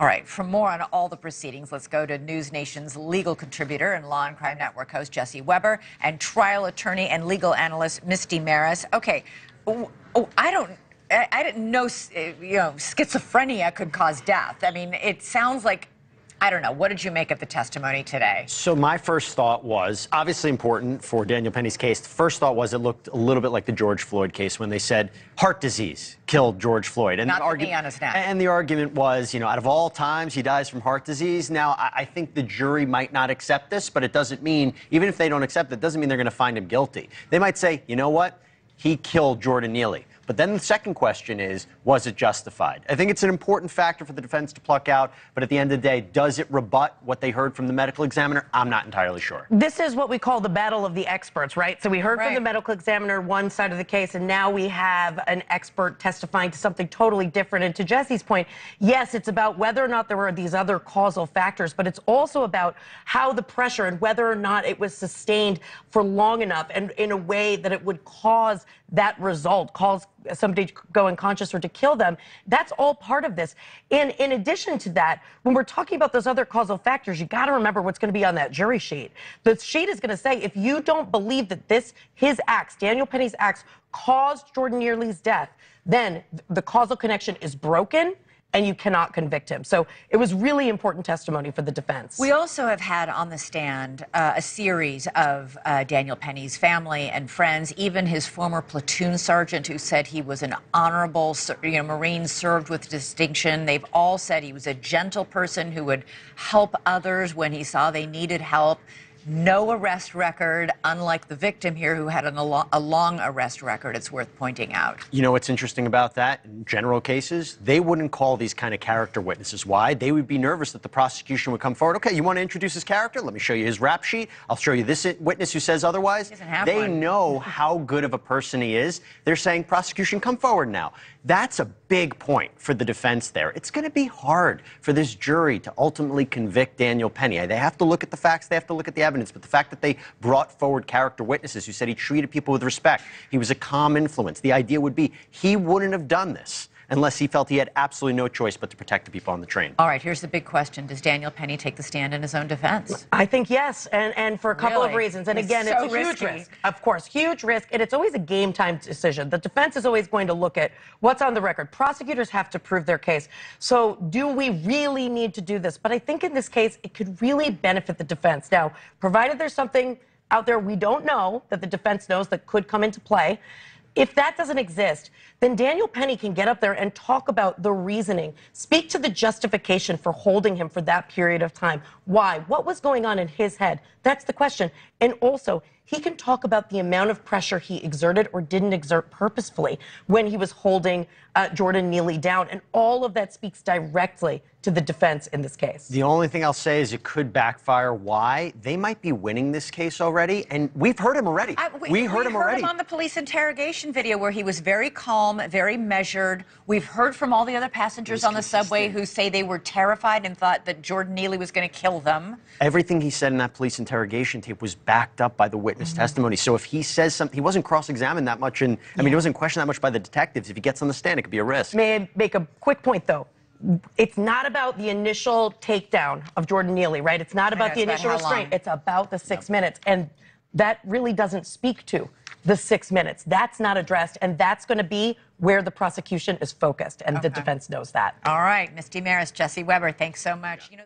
All right, for more on all the proceedings, let's go to News Nation's legal contributor and Law and Crime Network host Jesse Weber and trial attorney and legal analyst Misty Marris. Okay, oh, I don't. I, didn't know, uh, you know, schizophrenia could cause death. I mean, it sounds like, I don't know. What did you make of the testimony today? So my first thought was obviously important for Daniel Penny's case. The first thought was it looked a little bit like the George Floyd case when they said heart disease killed George Floyd. And Not the knee on his neck. And the argument was, you know, out of all times he dies from heart disease. Now I, I think the jury might not accept this, but it doesn't mean even if they don't accept it, doesn't mean they're going to find him guilty. They might say, you know what, he killed Jordan Neely. But then the second question is, was it justified? I think it's an important factor for the defense to pluck out, but at the end of the day, does it rebut what they heard from the medical examiner? I'm not entirely sure. This is what we call the battle of the experts, right? So we heard from the medical examiner one side of the case, and now we have an expert testifying to something totally different. And to Jesse's point, yes, it's about whether or not there were these other causal factors, but it's also about how the pressure and whether or not it was sustained for long enough and in a way that it would cause that result, cause somebody go unconscious or to kill them. That's all part of this. And in addition to that, when we're talking about those other causal factors, you got to remember what's going to be on that jury sheet. The sheet is going to say if you don't believe that this, his acts, Daniel Penny's acts, caused Jordan Neely's death, then the causal connection is broken and you cannot convict him. So it was really important testimony for the defense. We also have had on the stand uh, a series of uh, Daniel Penny's family and friends, even his former platoon sergeant who said he was an honorable you know, Marine, served with distinction. They've all said he was a gentle person who would help others when he saw they needed help. No arrest record, unlike the victim here who had an, a, a long arrest record, it's worth pointing out. You know what's interesting about that? In general cases, they wouldn't call these kind of character witnesses. Why? They would be nervous that the prosecution would come forward. Okay, you want to introduce his character? Let me show you his rap sheet. I'll show you this witness who says otherwise. they one. know how good of a person he is. They're saying, prosecution, come forward now. That's a big point for the defense there. It's going to be hard for this jury to ultimately convict Daniel Penny. They have to look at the facts, they have to look at the evidence, but the fact that they brought forward character witnesses who said he treated people with respect, he was a calm influence, the idea would be he wouldn't have done this unless he felt he had absolutely no choice but to protect the people on the train. All right, here's the big question Does Daniel Penny take the stand in his own defense? I think yes, and and for a couple of reasons. And It's again, so it's a huge risky. risk, of course, huge risk, and it's always a game time decision. The defense is always going to look at what's on the record. Prosecutors have to prove their case. So, do we really need to do this? But I think in this case, it could really benefit the defense. Now, provided there's something out there we don't know that the defense knows that could come into play. If that doesn't exist, then Daniel Penny can get up there and talk about the reasoning, speak to the justification for holding him for that period of time. Why? What was going on in his head? That's the question. And also, he can talk about the amount of pressure he exerted or didn't exert purposefully when he was holding uh, Jordan Neely down. And all of that speaks directly to the defense in this case. The only thing I'll say is it could backfire. Why? They might be winning this case already, and we've heard him already. I- we, heard him already. Him on the police interrogation video where he was very calm, very measured. We've heard from all the other passengers on the subway who say they were terrified and thought that Jordan Neely was going to kill them. Everything he said in that police interrogation tape was backed up by the witness Mm-hmm. testimony. So if he says something, he wasn't cross-examined that much, and I mean, he wasn't questioned that much by the detectives. If he gets on the stand, it could be a risk. May I make a quick point, though? It's not about the initial takedown of Jordan Neely, right? It's not about know, the it's about initial how restraint. long. It's about the six minutes. And that really doesn't speak to the six minutes. That's not addressed. And that's going to be where the prosecution is focused. And the defense knows that. All right, Misty Marris, Jesse Weber, thanks so much. You know.